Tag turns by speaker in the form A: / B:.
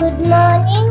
A: Good morning,